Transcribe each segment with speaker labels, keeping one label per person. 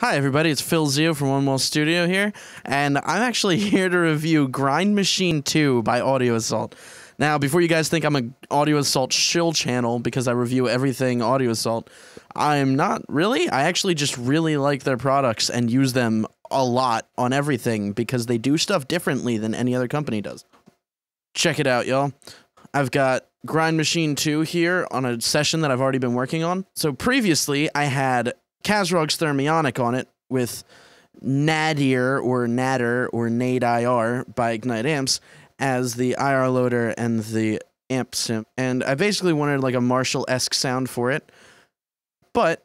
Speaker 1: Hi, everybody. It's Phil Zeo from One Wall Studio here, and I'm actually here to review Grind Machine 2 by Audio Assault. Now, before you guys think I'm an Audio Assault shill channel because I review everything Audio Assault, I'm not really. I actually just really like their products and use them a lot on everything because they do stuff differently than any other company does. Check it out, y'all. I've got Grind Machine 2 here on a session that I've already been working on. So previously, I had Kazrog's Thermionic on it with Nadir or Nadir or Nade IR by Ignite Amps as the IR loader and the amp sim. And I basically wanted like a Marshall esque sound for it. But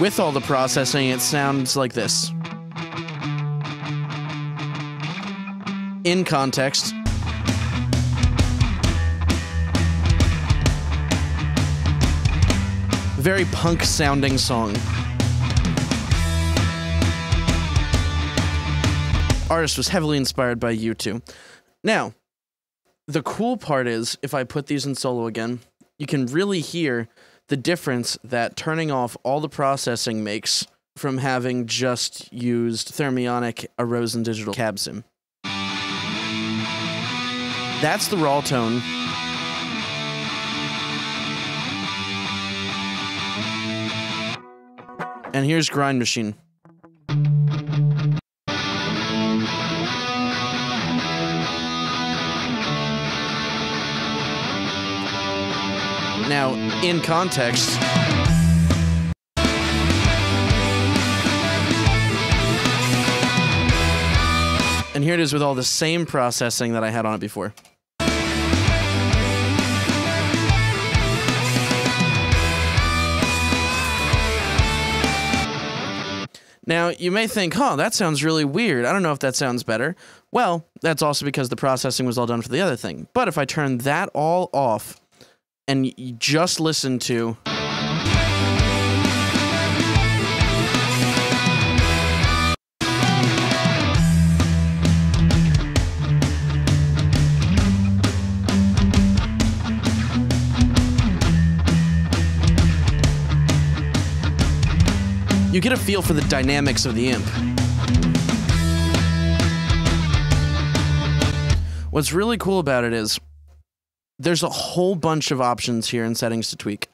Speaker 1: with all the processing, it sounds like this. In context, very punk sounding song. Artist was heavily inspired by U2. Now, the cool part is if I put these in solo again, you can really hear the difference that turning off all the processing makes from having just used Thermionic, a Rosen Digital cab sim. That's the raw tone. And here's Grind Machine. Now, in context, and here it is with all the same processing that I had on it before. Now, you may think, huh, that sounds really weird. I don't know if that sounds better. Well, that's also because the processing was all done for the other thing. But if I turn that all off and just listen to. You get a feel for the dynamics of the imp. What's really cool about it is there's a whole bunch of options here in settings to tweak.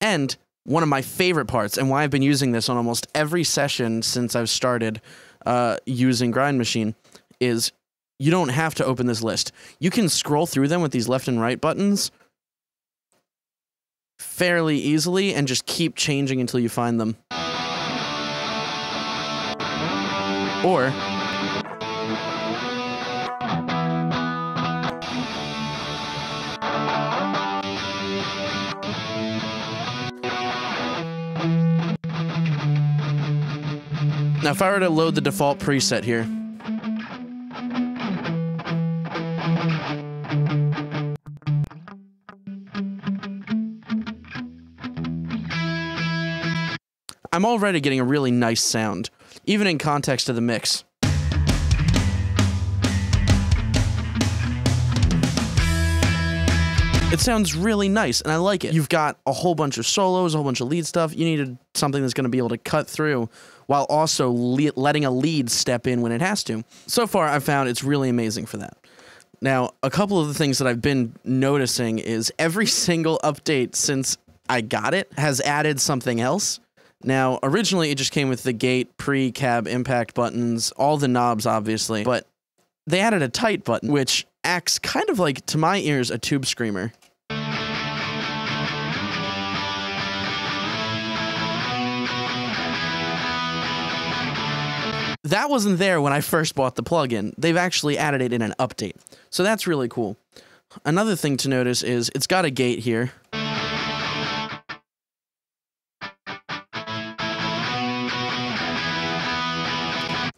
Speaker 1: And one of my favorite parts, and why I've been using this on almost every session since I've started uh, using Grind Machine, is you don't have to open this list. You can scroll through them with these left and right buttons fairly easily and just keep changing until you find them. Or Now, if I were to load the default preset here, I'm already getting a really nice sound, even in context of the mix. It sounds really nice, and I like it. You've got a whole bunch of solos, a whole bunch of lead stuff. You needed something that's going to be able to cut through while also le letting a lead step in when it has to. So far, I've found it's really amazing for that. Now, a couple of the things that I've been noticing is every single update since I got it has added something else. Now, originally it just came with the gate, pre cab impact buttons, all the knobs, obviously, but they added a tight button, which acts kind of like, to my ears, a tube screamer. That wasn't there when I first bought the plugin. They've actually added it in an update. So that's really cool. Another thing to notice is it's got a gate here.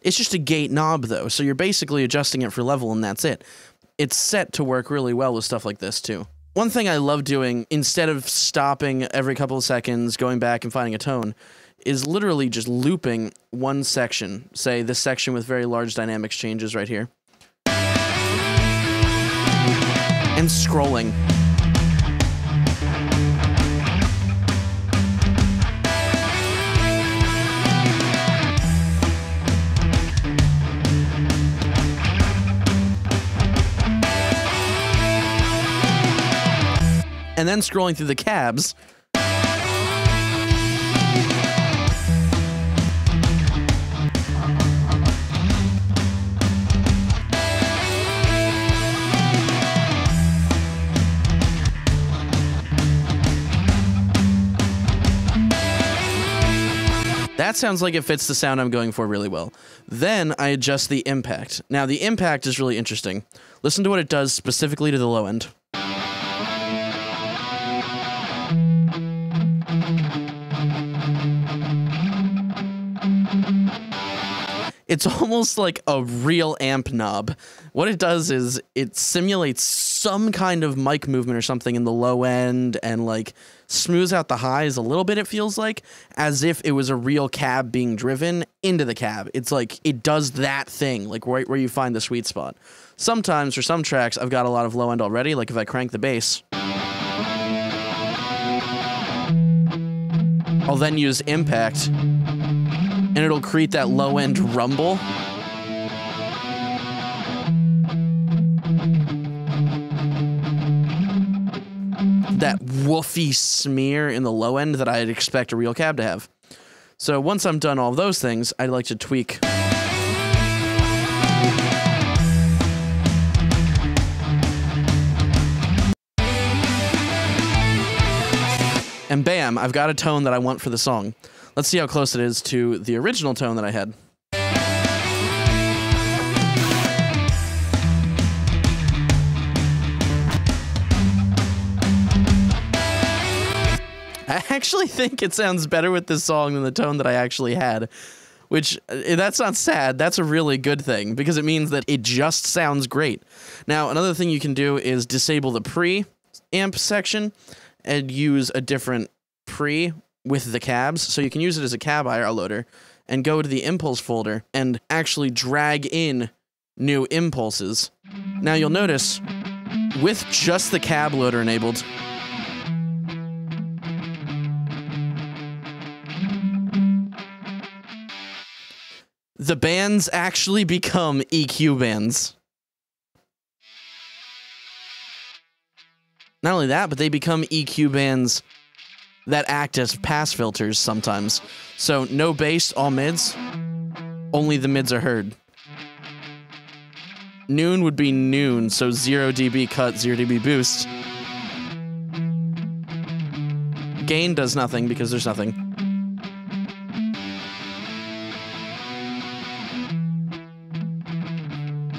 Speaker 1: It's just a gate knob though, so you're basically adjusting it for level and that's it. It's set to work really well with stuff like this too. One thing I love doing, instead of stopping every couple of seconds, going back and finding a tone, is literally just looping one section. Say this section with very large dynamics changes right here. And scrolling. And then scrolling through the cabs. That sounds like it fits the sound I'm going for really well. Then I adjust the impact. Now, the impact is really interesting. Listen to what it does specifically to the low end. It's almost like a real amp knob. What it does is it simulates some kind of mic movement or something in the low end and like smooths out the highs a little bit, it feels like, as if it was a real cab being driven into the cab. It's like it does that thing, like right where you find the sweet spot. Sometimes for some tracks, I've got a lot of low end already, like if I crank the bass. I'll then use impact and it'll create that low end rumble. That woofy smear in the low end that I'd expect a real cab to have. So once I'm done all those things, I'd like to tweak. And bam, I've got a tone that I want for the song. Let's see how close it is to the original tone that I had. I actually think it sounds better with this song than the tone that I actually had. Which, uh, that's not sad. That's a really good thing because it means that it just sounds great. Now, another thing you can do is disable the pre amp section and use a different pre with the cabs. So you can use it as a cab IR loader and go to the impulse folder and actually drag in new impulses. Now you'll notice with just the cab loader enabled, the bands actually become EQ bands. Not only that, but they become EQ bands that act as pass filters sometimes. So no bass, all mids. Only the mids are heard. Noon would be noon, so 0 dB cut, 0 dB boost. Gain does nothing because there's nothing.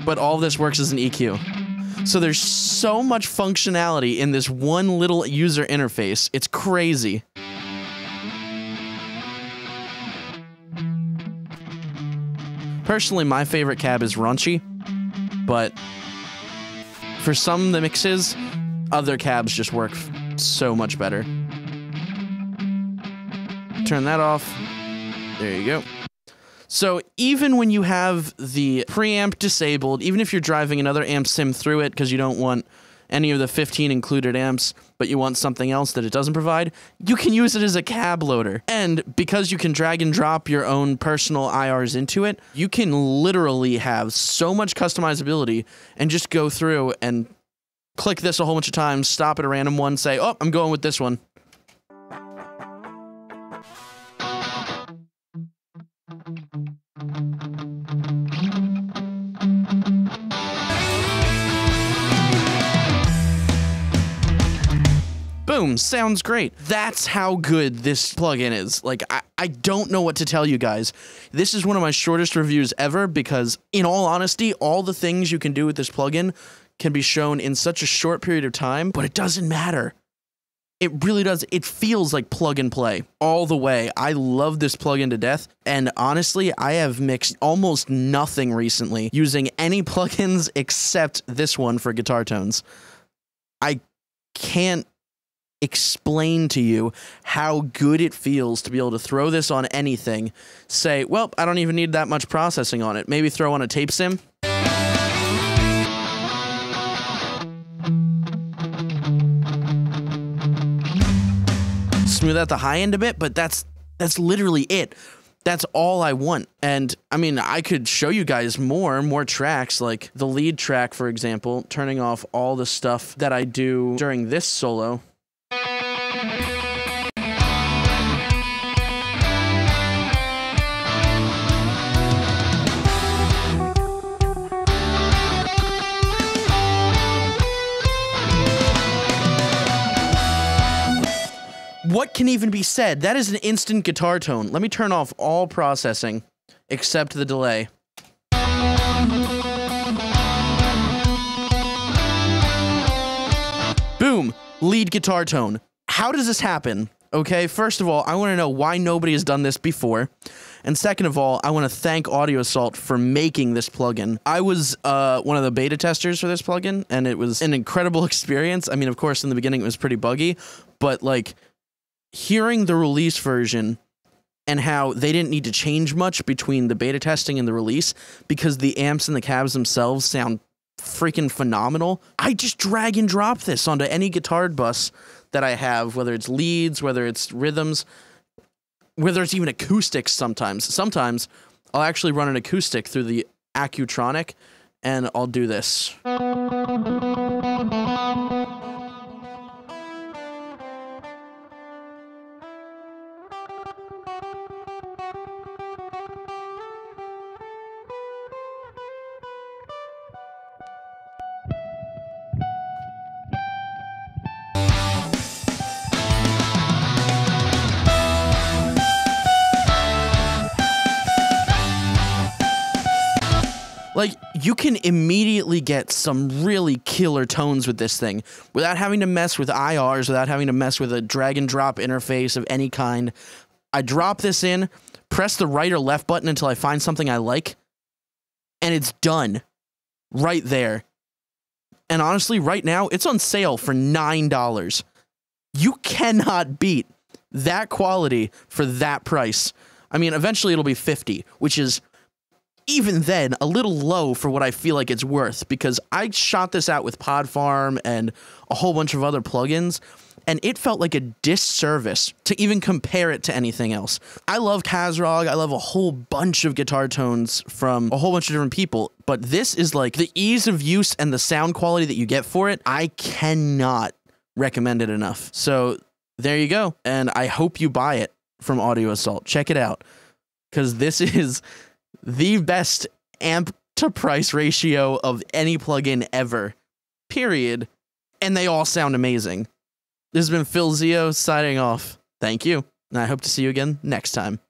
Speaker 1: But all this works as an EQ. So there's so much functionality in this one little user interface. It's crazy. Personally, my favorite cab is Raunchy, but for some the mixes, other cabs just work so much better. Turn that off. There you go. So even when you have the preamp disabled, even if you're driving another amp sim through it because you don't want any of the 15 included amps, but you want something else that it doesn't provide, you can use it as a cab loader. And because you can drag and drop your own personal IRs into it, you can literally have so much customizability and just go through and click this a whole bunch of times, stop at a random one, say, oh, I'm going with this one. Boom, sounds great. That's how good this plugin is. Like, I, I don't know what to tell you guys. This is one of my shortest reviews ever because, in all honesty, all the things you can do with this plugin can be shown in such a short period of time, but it doesn't matter. It really does. It feels like plug and play all the way. I love this plugin to death. And honestly, I have mixed almost nothing recently using any plugins except this one for guitar tones. I can't explain to you how good it feels to be able to throw this on anything. Say, well, I don't even need that much processing on it. Maybe throw on a tape sim. Smooth out the high end a bit, but that's that's literally it. That's all I want. And I mean, I could show you guys more, more tracks, like the lead track, for example, turning off all the stuff that I do during this solo What can even be said? That is an instant guitar tone. Let me turn off all processing except the delay. Boom, lead guitar tone. How does this happen? Okay, first of all, I want to know why nobody has done this before. And second of all, I want to thank Audio Assault for making this plugin. I was uh, one of the beta testers for this plugin, and it was an incredible experience. I mean, of course, in the beginning it was pretty buggy, but like hearing the release version and how they didn't need to change much between the beta testing and the release because the amps and the cabs themselves sound freaking phenomenal. I just drag and drop this onto any guitar bus that I have, whether it's leads, whether it's rhythms, whether it's even acoustics sometimes. Sometimes I'll actually run an acoustic through the Accutronic and I'll do this. Like you can immediately get some really killer tones with this thing without having to mess with IRs, without having to mess with a drag and drop interface of any kind. I drop this in, press the right or left button until I find something I like, and it's done right there. And honestly, right now, it's on sale for $9. You cannot beat that quality for that price. I mean, eventually it'll be 50, which is even then a little low for what I feel like it's worth because I shot this out with Podfarm and a whole bunch of other plugins and it felt like a disservice to even compare it to anything else. I love Kazrog, I love a whole bunch of guitar tones from a whole bunch of different people, but this is like the ease of use and the sound quality that you get for it. I cannot recommend it enough. So there you go. And I hope you buy it from Audio Assault. Check it out because this is the best amp to price ratio of any plugin ever. Period. And they all sound amazing. This has been Phil Zeo signing off. Thank you. And I hope to see you again next time.